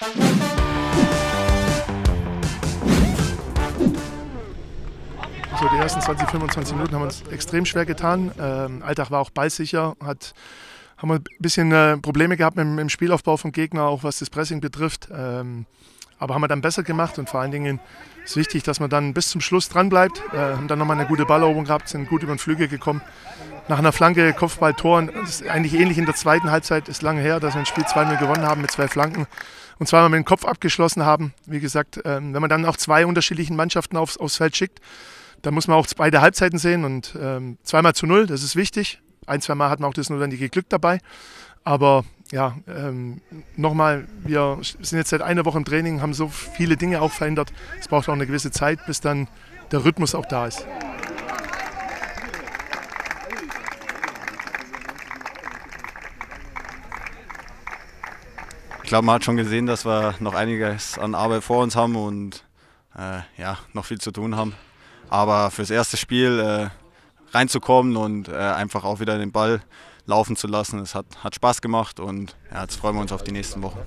So die ersten 20, 25 Minuten haben uns extrem schwer getan. Ähm, Alltag war auch ballsicher, hat, haben wir ein bisschen äh, Probleme gehabt mit, mit, dem Spielaufbau vom Gegner, auch was das Pressing betrifft. Ähm, aber haben wir dann besser gemacht und vor allen Dingen ist wichtig, dass man dann bis zum Schluss dran bleibt. Äh, haben dann nochmal eine gute Balleroberung gehabt, sind gut über den Flügel gekommen. Nach einer Flanke, Kopfball, Tor. Das ist eigentlich ähnlich in der zweiten Halbzeit, ist lange her, dass wir ein Spiel 2-0 gewonnen haben mit zwei Flanken und zweimal mit dem Kopf abgeschlossen haben. Wie gesagt, ähm, wenn man dann auch zwei unterschiedlichen Mannschaften aufs, aufs Feld schickt, da muss man auch beide Halbzeiten sehen und ähm, zweimal zu null, das ist wichtig. Ein, zwei Mal hat man auch das notwendige Glück dabei. Aber ja, ähm, nochmal, wir sind jetzt seit einer Woche im Training, haben so viele Dinge auch verändert. Es braucht auch eine gewisse Zeit, bis dann der Rhythmus auch da ist. Ich glaube, man hat schon gesehen, dass wir noch einiges an Arbeit vor uns haben und äh, ja, noch viel zu tun haben. Aber fürs erste Spiel äh, reinzukommen und äh, einfach auch wieder den Ball laufen zu lassen, es hat, hat Spaß gemacht und ja, jetzt freuen wir uns auf die nächsten Wochen.